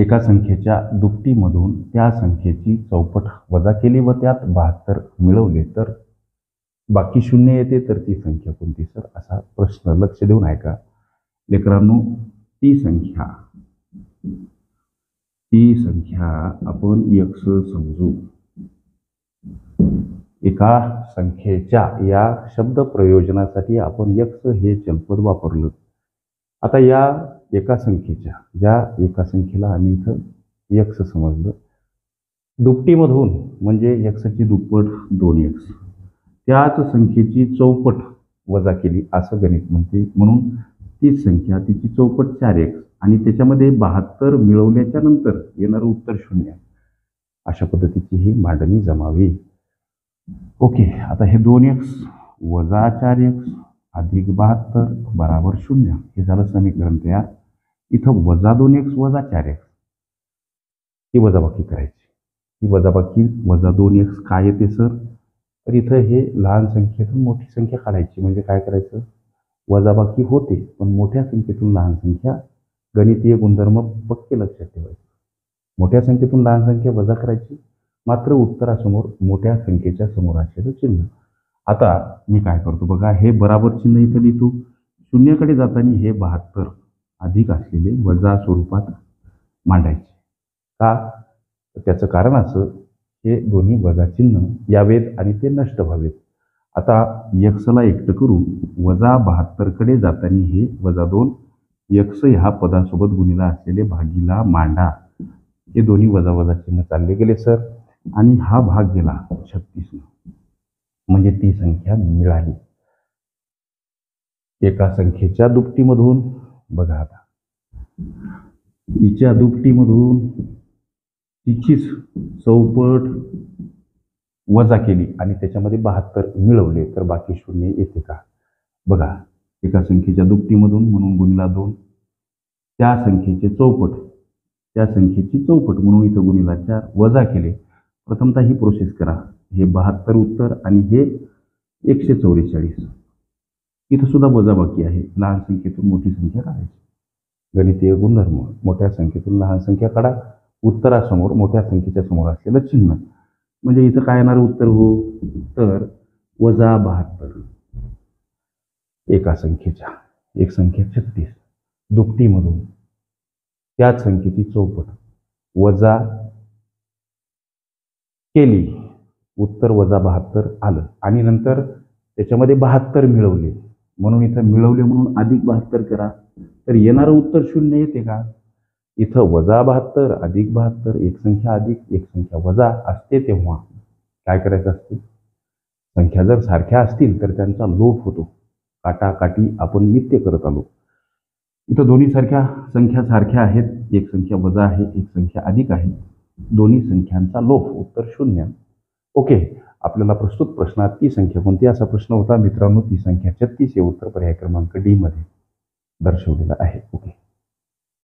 एका संख्येच्या दुपटीमधून त्या संख्येची चौपट वजा केली व त्यात बहात्तर मिळवले तर बाकी शून्य येते तर ती संख्या कोणती सर? असा प्रश्न लक्ष देऊन ऐका. लेकरांनो ती संख्या ती संख्या आपण यक्ष समजू. एका संख्येच्या या शब्द प्रयोजनासाठी आपण यक्ष हे चलपद वापरलं. आता या एका संख्येच्या ज्या एका संख्येला आम्ही इथं यक्ष समजलं. दुपटीमधून म्हणजे यक्षाची दुप्पट दोन यक्ष त्याच संख्येची चौपट वजा केली असं गणित म्हणते. म्हणून तीच संख्या तिची चौपट चार एक्स आणि त्याच्यामध्ये बहात्तर मिळवल्याच्या नंतर येणारं उत्तर शून्य. अशा पद्धतीची ही मांडणी जमावी. ओके आता हे दोन एक्स वजा चार एक्स अधिक बहात्तर बराबर शून्य. हे झालं समीकरण तयार. इथं वजा दोन एक्स वजा चार एक्स ही वजाबाकी करायची. ही वजाबाकी वजा दोन एक्स काय येते सर तर इथं हे लहान संख्येतून मोठी संख्या काढायची. म्हणजे काय करायचं? वजाबाकी होते पण मोठ्या संख्येतून लहान संख्या गणितीय गुणधर्म पक्के लक्षात ठेवायचे. मोठ्या संख्येतून लहान संख्या वजा करायची. मात्र उत्तरासमोर मोठ्या संख्येच्या समोर असलेलं चिन्ह. आता मी काय करतो बघा हे बराबर चिन्ह इथं लिहितो. शून्यकडे जाताना हे बहात्तर. अधिक असलेले वजा स्वरूपात मांडायचे. का? त्याचं कारण असं हे दोन्ही वजा चिन्ह यावेत आणि ते नष्ट व्हावेत. आता यक्षला एकटं करू वजा बहात्तरकडे जाताना हे वजा दोन यक्ष ह्या पदासोबत गुणीला असलेले भागीला मांडा. हे दोन्ही वजा वजा चिन्ह चालले गेले सर. आणि हा भाग गेला छत्तीस म्हणजे ती संख्या मिळाली. एका संख्येच्या दुपटीमधून बघा आता. तिच्या दुपटीमधून तिचीच चौपट वजा केली आणि त्याच्यामध्ये बहात्तर मिळवले. तर बाकी शून्य येते का? बघा एका संख्येच्या दुपटीमधून म्हणून गुणीला दोन. त्या संख्येचे चौपट त्या संख्येची चौपट म्हणून इथं गुणीला चार. वजा केले. प्रथमतः ही प्रोसेस करा. हे बहात्तर उत्तर आणि हे एकशे चौवेचाळीस. इथं सुद्धा वजाबाकी आहे. लहान संख्येतून मोठी संख्या काढायची. गणितीय गुणधर्म. मोठ्या संख्येतून लहान संख्या काढा. उत्तरासमोर मोठ्या संख्येच्या समोर असलेलं चिन्ह. म्हणजे इथं काय येणार उत्तर हो? तर वजा बहात्तर. एका संख्येच्या. एक संख्या छत्तीस. दुपटीमधून. त्याच संख्येची चौपट. वजा केली. उत्तर वजा बहात्तर आलं. आणि नंतर त्याच्यामध्ये बहात्तर मिळवले. म्हणून इथं मिळवले म्हणून अधिक बहात्तर करा. तर येणारं उत्तर शून्य येते का? इथं वजा बहात्तर अधिक बहात्तर एक संख्या अधिक एक संख्या वजा असते तेव्हा काय करायचं असते? संख्या जर सारख्या असतील तर त्यांचा लोप होतो. काटाकाटी आपण नित्य करत आलो. इथं दोन्ही सारख्या संख्या सारख्या आहेत. एक संख्या वजा आहे एक संख्या अधिक आहे. दोन्ही संख्यांचा लोप उत्तर शून्य. ओके. आपल्याला प्रस्तुत प्रश्नात ती संख्या कोणती? असा प्रश्न होता. मित्रांनो ती संख्या छत्तीस हे उत्तर पर्याय क्रमांक डी मध्ये दर्शवलेलं आहे. ओके.